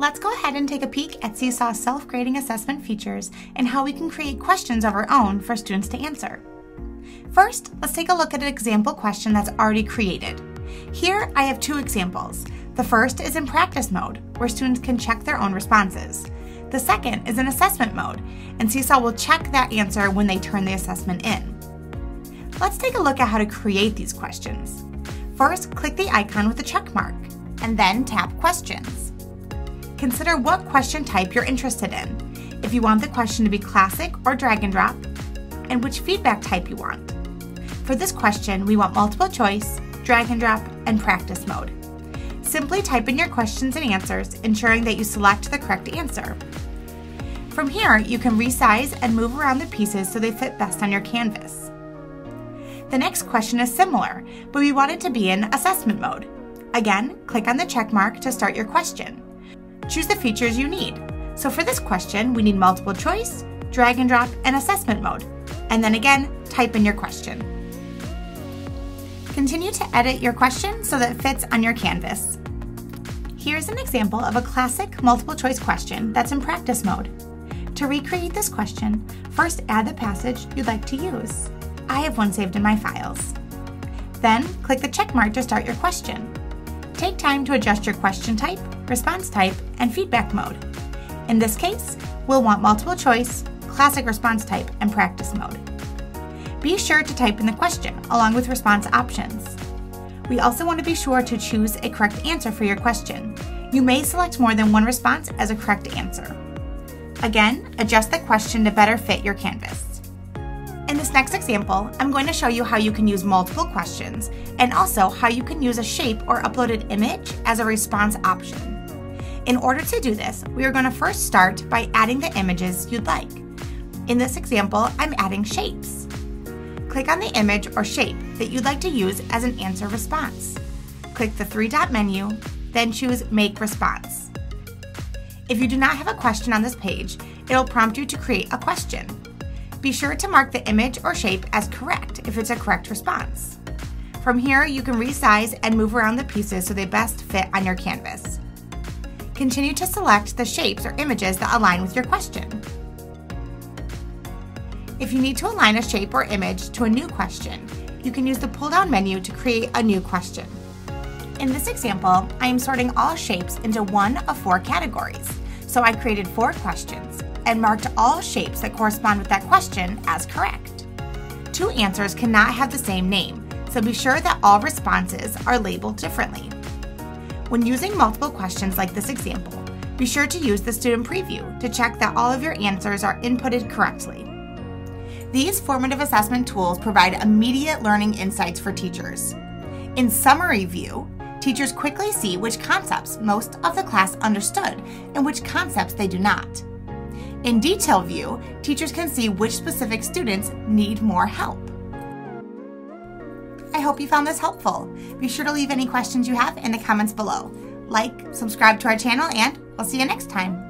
Let's go ahead and take a peek at Seesaw's self-grading assessment features and how we can create questions of our own for students to answer. First, let's take a look at an example question that's already created. Here, I have two examples. The first is in practice mode, where students can check their own responses. The second is in assessment mode, and Seesaw will check that answer when they turn the assessment in. Let's take a look at how to create these questions. First, click the icon with the check mark, and then tap Questions. Consider what question type you're interested in, if you want the question to be classic or drag and drop, and which feedback type you want. For this question, we want multiple choice, drag and drop, and practice mode. Simply type in your questions and answers, ensuring that you select the correct answer. From here, you can resize and move around the pieces so they fit best on your canvas. The next question is similar, but we want it to be in assessment mode. Again, click on the check mark to start your question choose the features you need. So for this question, we need multiple choice, drag and drop, and assessment mode. And then again, type in your question. Continue to edit your question so that it fits on your canvas. Here's an example of a classic multiple choice question that's in practice mode. To recreate this question, first add the passage you'd like to use. I have one saved in my files. Then click the check mark to start your question. Take time to adjust your question type, response type, and feedback mode. In this case, we'll want multiple choice, classic response type, and practice mode. Be sure to type in the question along with response options. We also want to be sure to choose a correct answer for your question. You may select more than one response as a correct answer. Again, adjust the question to better fit your canvas. In this next example, I'm going to show you how you can use multiple questions and also how you can use a shape or uploaded image as a response option. In order to do this, we are going to first start by adding the images you'd like. In this example, I'm adding shapes. Click on the image or shape that you'd like to use as an answer response. Click the three dot menu, then choose Make Response. If you do not have a question on this page, it'll prompt you to create a question. Be sure to mark the image or shape as correct if it's a correct response. From here, you can resize and move around the pieces so they best fit on your canvas. Continue to select the shapes or images that align with your question. If you need to align a shape or image to a new question, you can use the pull-down menu to create a new question. In this example, I am sorting all shapes into one of four categories, so I created four questions and marked all shapes that correspond with that question as correct. Two answers cannot have the same name, so be sure that all responses are labeled differently. When using multiple questions like this example, be sure to use the student preview to check that all of your answers are inputted correctly. These formative assessment tools provide immediate learning insights for teachers. In summary view, teachers quickly see which concepts most of the class understood and which concepts they do not. In Detail View, teachers can see which specific students need more help. I hope you found this helpful. Be sure to leave any questions you have in the comments below. Like, subscribe to our channel, and we'll see you next time.